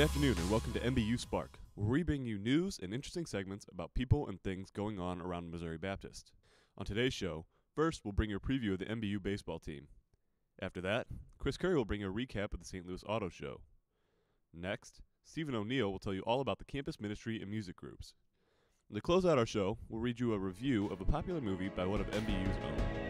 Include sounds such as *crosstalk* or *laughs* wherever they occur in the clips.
Good afternoon and welcome to MBU Spark, where we bring you news and interesting segments about people and things going on around Missouri Baptist. On today's show, first we'll bring you a preview of the MBU baseball team. After that, Chris Curry will bring you a recap of the St. Louis Auto Show. Next, Stephen O'Neill will tell you all about the campus ministry and music groups. And to close out our show, we'll read you a review of a popular movie by one of MBU's own.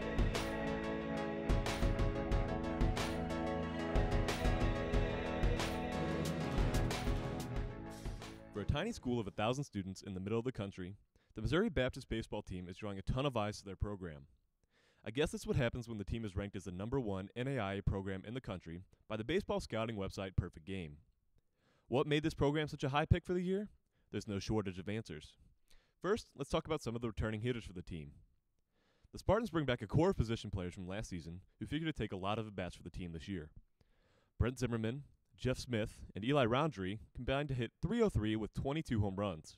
Tiny school of a thousand students in the middle of the country, the Missouri Baptist baseball team is drawing a ton of eyes to their program. I guess that's what happens when the team is ranked as the number one NAIA program in the country by the baseball scouting website Perfect Game. What made this program such a high pick for the year? There's no shortage of answers. First, let's talk about some of the returning hitters for the team. The Spartans bring back a core of position players from last season who figure to take a lot of at bats for the team this year. Brent Zimmerman, Jeff Smith, and Eli Roundtree combined to hit 303 with 22 home runs.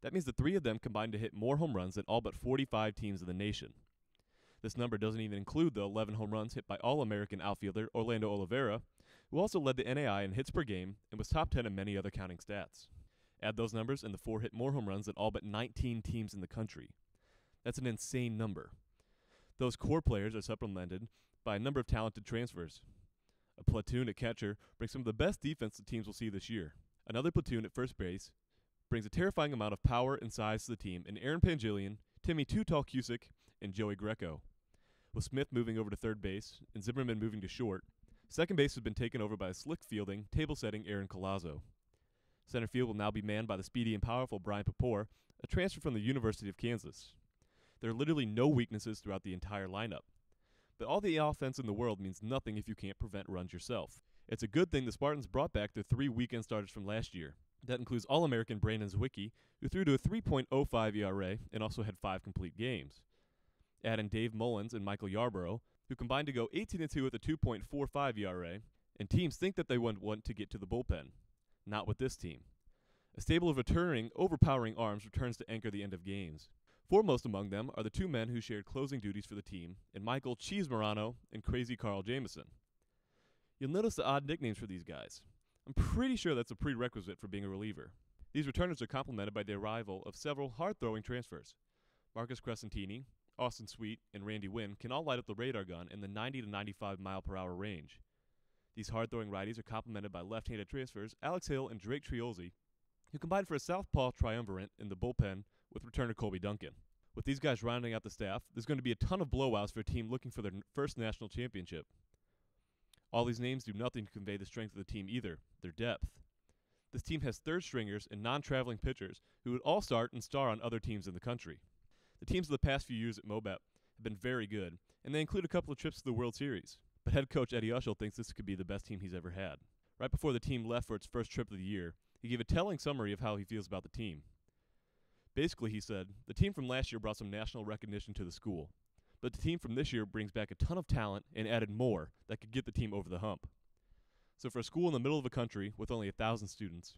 That means the three of them combined to hit more home runs than all but 45 teams in the nation. This number doesn't even include the 11 home runs hit by All American outfielder Orlando Oliveira, who also led the NAI in hits per game and was top 10 in many other counting stats. Add those numbers, and the four hit more home runs than all but 19 teams in the country. That's an insane number. Those core players are supplemented by a number of talented transfers. A platoon at catcher brings some of the best defense the teams will see this year. Another platoon at first base brings a terrifying amount of power and size to the team in Aaron Pangilian, Timmy Too Tall Cusick, and Joey Greco. With Smith moving over to third base and Zimmerman moving to short, second base has been taken over by a slick fielding, table setting Aaron Colazzo. Center field will now be manned by the speedy and powerful Brian Papore, a transfer from the University of Kansas. There are literally no weaknesses throughout the entire lineup. But all the offense in the world means nothing if you can't prevent runs yourself. It's a good thing the Spartans brought back their three weekend starters from last year. That includes All American Brandon Zwicky, who threw to a 3.05 ERA and also had five complete games. Add in Dave Mullins and Michael Yarborough, who combined to go 18 2 with a 2.45 ERA, and teams think that they would want to get to the bullpen. Not with this team. A stable of returning, overpowering arms returns to anchor the end of games. Foremost among them are the two men who shared closing duties for the team, in Michael Cheese Morano and Crazy Carl Jameson. You'll notice the odd nicknames for these guys. I'm pretty sure that's a prerequisite for being a reliever. These returners are complemented by the arrival of several hard throwing transfers. Marcus Crescentini, Austin Sweet, and Randy Wynn can all light up the radar gun in the 90 to 95 mile per hour range. These hard throwing righties are complemented by left handed transfers Alex Hill and Drake Triolzi, who combined for a southpaw triumvirate in the bullpen with returner Colby Duncan. With these guys rounding out the staff, there's going to be a ton of blowouts for a team looking for their first national championship. All these names do nothing to convey the strength of the team either, their depth. This team has third stringers and non traveling pitchers who would all start and star on other teams in the country. The teams of the past few years at MoBap have been very good, and they include a couple of trips to the World Series. But head coach Eddie Ushel thinks this could be the best team he's ever had. Right before the team left for its first trip of the year, he gave a telling summary of how he feels about the team. Basically, he said, the team from last year brought some national recognition to the school, but the team from this year brings back a ton of talent and added more that could get the team over the hump. So, for a school in the middle of the country with only a thousand students,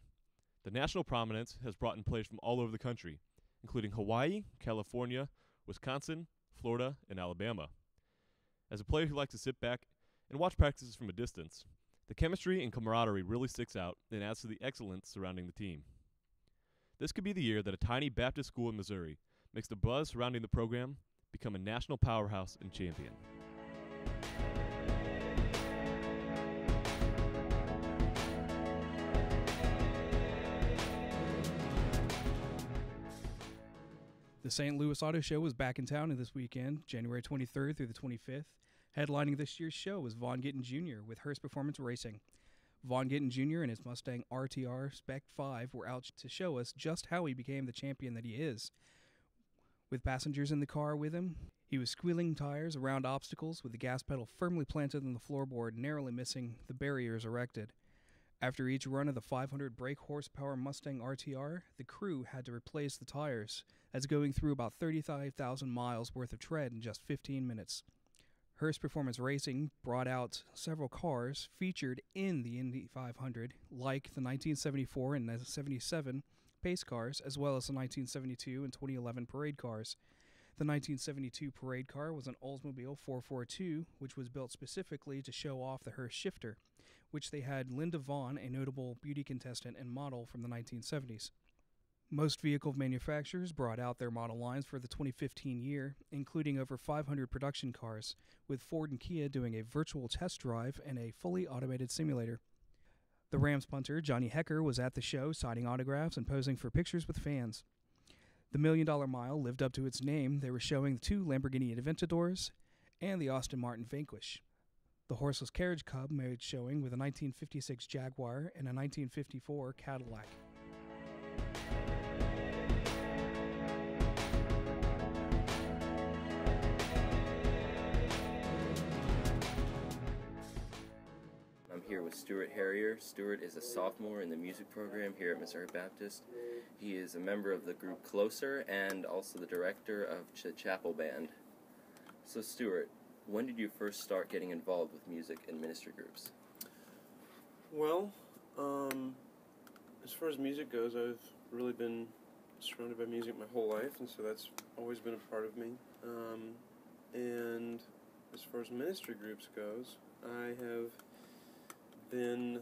the national prominence has brought in players from all over the country, including Hawaii, California, Wisconsin, Florida, and Alabama. As a player who likes to sit back and watch practices from a distance, the chemistry and camaraderie really sticks out and adds to the excellence surrounding the team. This could be the year that a tiny Baptist school in Missouri makes the buzz surrounding the program become a national powerhouse and champion. The St. Louis Auto Show was back in town this weekend, January 23rd through the 25th. Headlining this year's show was Vaughn Gittin Jr. with Hurst Performance Racing. Vaughn Gittin Jr. and his Mustang RTR Spec 5 were out to show us just how he became the champion that he is. With passengers in the car with him, he was squealing tires around obstacles with the gas pedal firmly planted on the floorboard, narrowly missing the barriers erected. After each run of the 500 brake horsepower Mustang RTR, the crew had to replace the tires, as going through about 35,000 miles worth of tread in just 15 minutes. Hurst Performance Racing brought out several cars featured in the Indy 500, like the 1974 and 77 pace cars, as well as the 1972 and 2011 parade cars. The 1972 parade car was an Oldsmobile 442, which was built specifically to show off the Hurst shifter, which they had Linda Vaughn, a notable beauty contestant and model from the 1970s. Most vehicle manufacturers brought out their model lines for the 2015 year, including over 500 production cars, with Ford and Kia doing a virtual test drive and a fully automated simulator. The Rams punter, Johnny Hekker, was at the show signing autographs and posing for pictures with fans. The Million Dollar Mile lived up to its name. They were showing the two Lamborghini Aventadors and the Aston Martin Vanquish. The horseless carriage cub made showing with a 1956 Jaguar and a 1954 Cadillac. Stuart Harrier. Stuart is a sophomore in the music program here at Missouri Baptist. He is a member of the group Closer and also the director of the chapel band. So, Stuart, when did you first start getting involved with music and ministry groups? Well, um, as far as music goes, I've really been surrounded by music my whole life, and so that's always been a part of me. Um, and as far as ministry groups goes, I have been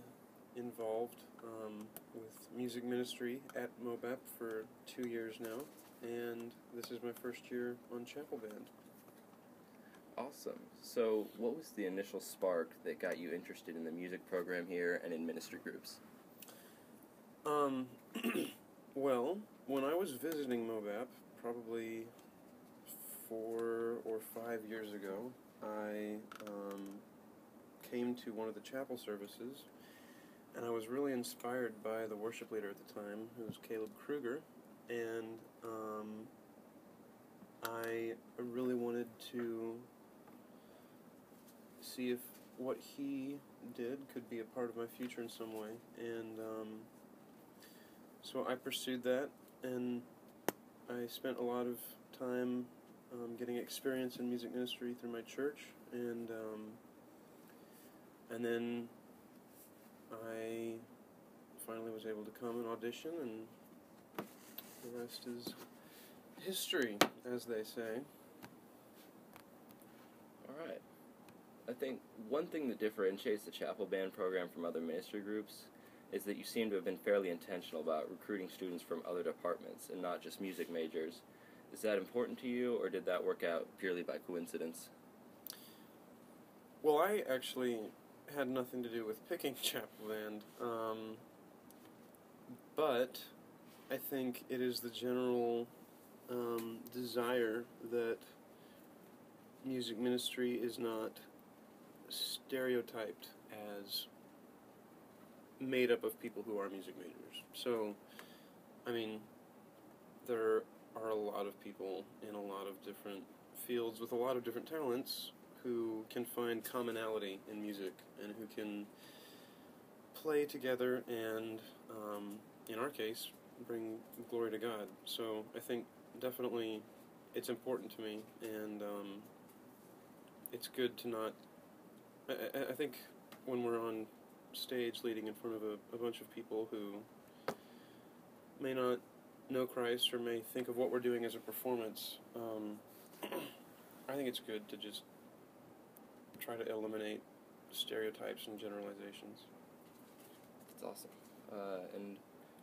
involved um, with music ministry at MOBAP for two years now, and this is my first year on chapel band. Awesome. So, what was the initial spark that got you interested in the music program here and in ministry groups? Um, *clears throat* well, when I was visiting MOBAP, probably four or five years ago, I um, came to one of the chapel services, and I was really inspired by the worship leader at the time, who was Caleb Kruger, and um, I really wanted to see if what he did could be a part of my future in some way, and um, so I pursued that, and I spent a lot of time um, getting experience in music ministry through my church, and um, and then I finally was able to come and audition, and the rest is history, as they say. All right. I think one thing that differentiates the chapel band program from other ministry groups is that you seem to have been fairly intentional about recruiting students from other departments and not just music majors. Is that important to you, or did that work out purely by coincidence? Well, I actually had nothing to do with picking *laughs* chapel band, um, but I think it is the general um, desire that music ministry is not stereotyped as made up of people who are music majors. So, I mean, there are a lot of people in a lot of different fields with a lot of different talents who can find commonality in music and who can play together and, um, in our case, bring glory to God. So I think definitely it's important to me, and um, it's good to not. I, I, think when we're on stage leading in front of a, a bunch of people who may not know Christ or may think of what we're doing as a performance, um, *clears throat* I think it's good to just try to eliminate stereotypes and generalizations. That's awesome. Uh, and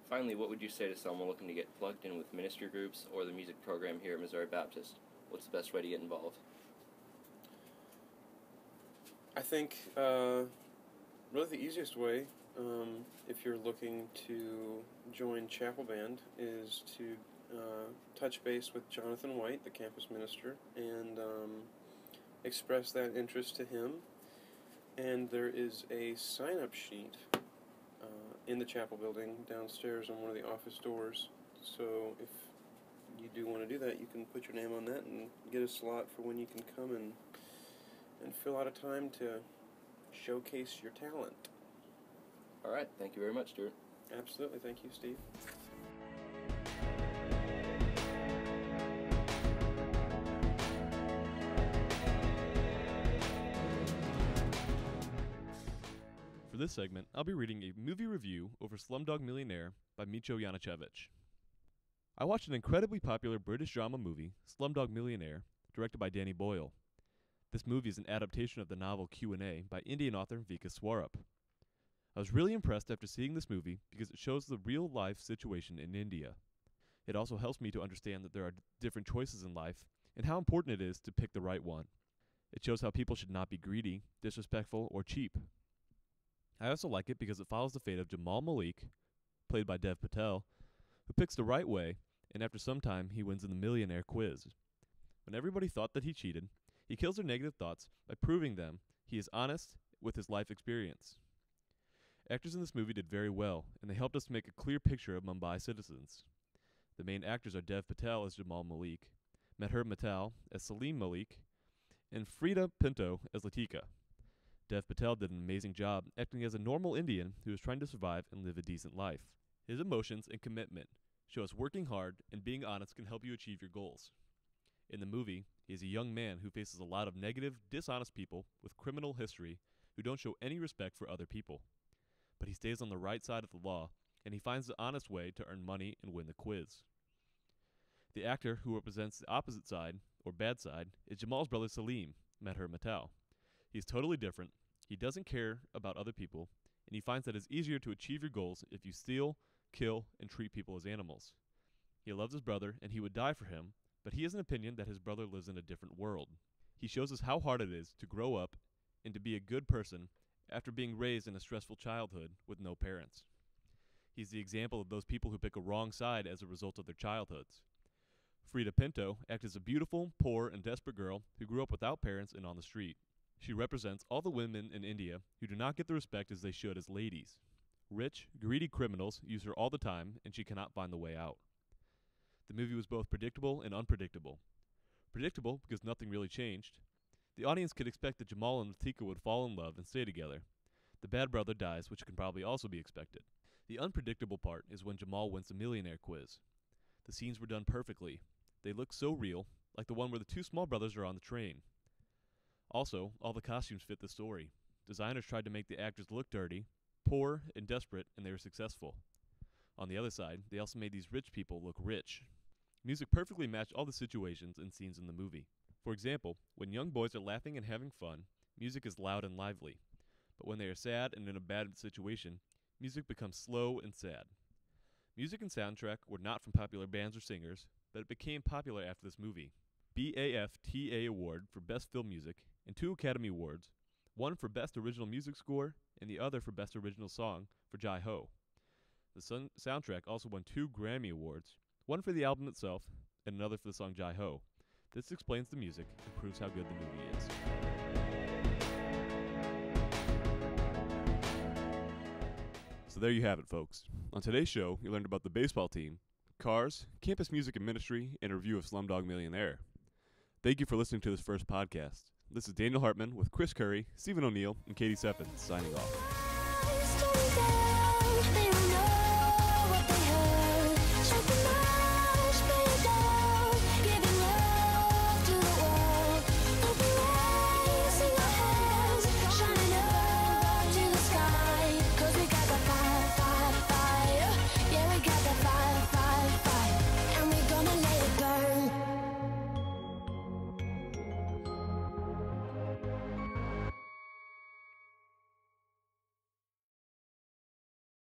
finally, what would you say to someone looking to get plugged in with ministry groups or the music program here at Missouri Baptist? What's the best way to get involved? I think uh, really the easiest way, um, if you're looking to join Chapel Band, is to uh, touch base with Jonathan White, the campus minister, and um, express that interest to him. And there is a sign up sheet uh, in the chapel building downstairs on one of the office doors. So if you do want to do that, you can put your name on that and get a slot for when you can come and and fill out a time to showcase your talent. All right. Thank you very much, Stuart. Absolutely. Thank you, Steve. For this segment, I'll be reading a movie review over Slumdog Millionaire by Micho Janicevich. I watched an incredibly popular British drama movie, Slumdog Millionaire, directed by Danny Boyle. This movie is an adaptation of the novel Q&A by Indian author Vikas Swarup. I was really impressed after seeing this movie because it shows the real life situation in India. It also helps me to understand that there are different choices in life and how important it is to pick the right one. It shows how people should not be greedy, disrespectful, or cheap. I also like it because it follows the fate of Jamal Malik, played by Dev Patel, who picks the right way, and after some time, he wins in the millionaire quiz. When everybody thought that he cheated, he kills their negative thoughts by proving them he is honest with his life experience. Actors in this movie did very well, and they helped us make a clear picture of Mumbai citizens. The main actors are Dev Patel as Jamal Malik, Meher Matal as Salim Malik, and Freida Pinto as Latika. Dev Patel did an amazing job acting as a normal Indian who is trying to survive and live a decent life. His emotions and commitment show us working hard and being honest can help you achieve your goals. In the movie, he is a young man who faces a lot of negative, dishonest people with criminal history who don't show any respect for other people. But he stays on the right side of the law and he finds the honest way to earn money and win the quiz. The actor who represents the opposite side, or bad side, is Jamal's brother Salim, Meher Matal. He's totally different, he doesn't care about other people, and he finds that it's easier to achieve your goals if you steal, kill, and treat people as animals. He loves his brother and he would die for him, but he has an opinion that his brother lives in a different world. He shows us how hard it is to grow up and to be a good person after being raised in a stressful childhood with no parents. He's the example of those people who pick a wrong side as a result of their childhoods. Freida Pinto acts as a beautiful, poor, and desperate girl who grew up without parents and on the street. She represents all the women in India who do not get the respect as they should as ladies. Rich, greedy criminals use her all the time, and she cannot find the way out. The movie was both predictable and unpredictable. Predictable because nothing really changed. The audience could expect that Jamal and Latika would fall in love and stay together. The bad brother dies, which can probably also be expected. The unpredictable part is when Jamal wins the millionaire quiz. The scenes were done perfectly. They look so real, like the one where the two small brothers are on the train. Also, all the costumes fit the story. Designers tried to make the actors look dirty, poor, and desperate, and they were successful. On the other side, they also made these rich people look rich. Music perfectly matched all the situations and scenes in the movie. For example, when young boys are laughing and having fun, music is loud and lively. But when they are sad and in a bad situation, music becomes slow and sad. Music and soundtrack were not from popular bands or singers, but it became popular after this movie. BAFTA Award for Best Film Music and two Academy Awards, one for Best Original Music Score and the other for Best Original Song for Jai Ho. The soundtrack also won two Grammy Awards, one for the album itself and another for the song Jai Ho. This explains the music and proves how good the movie is. So there you have it, folks. On today's show, you learned about the baseball team, cars, campus music and ministry, and a review of Slumdog Millionaire. Thank you for listening to this first podcast. This is Daniel Hartman with Chris Curry, Stephen O'Neill, and Katie Seppin signing off.